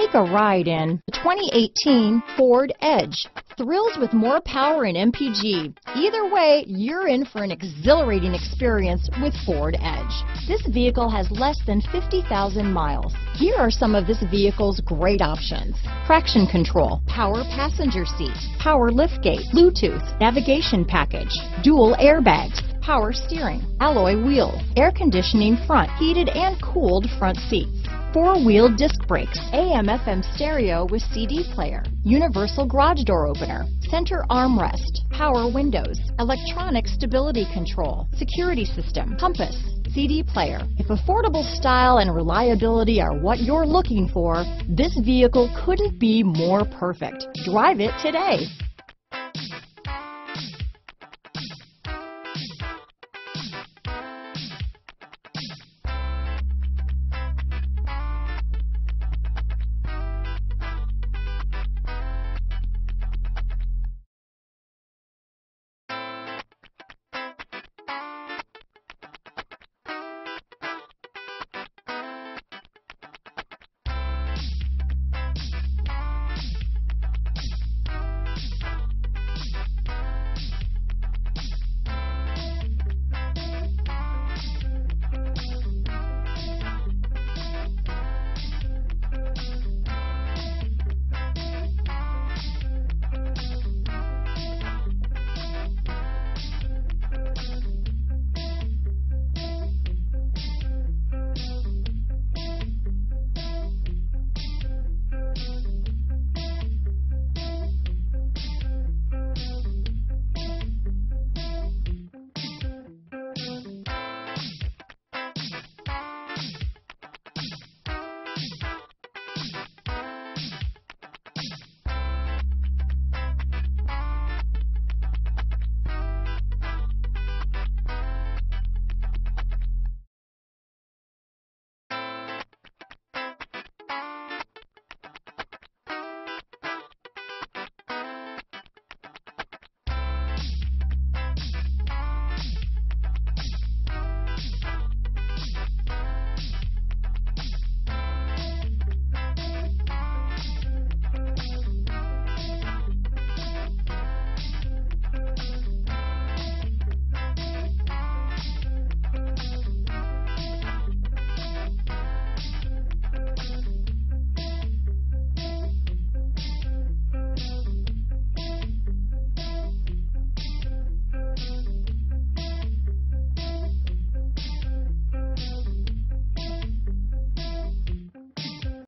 Take a ride in the 2018 Ford Edge. Thrills with more power and MPG. Either way, you're in for an exhilarating experience with Ford Edge. This vehicle has less than 50,000 miles. Here are some of this vehicle's great options. Traction control, power passenger seat, power liftgate, Bluetooth, navigation package, dual airbags, power steering, alloy wheels, air conditioning front, heated and cooled front seats, four-wheel disc brakes, AM FM stereo with CD player, universal garage door opener, center armrest, power windows, electronic stability control, security system, compass, CD player. If affordable style and reliability are what you're looking for, this vehicle couldn't be more perfect. Drive it today.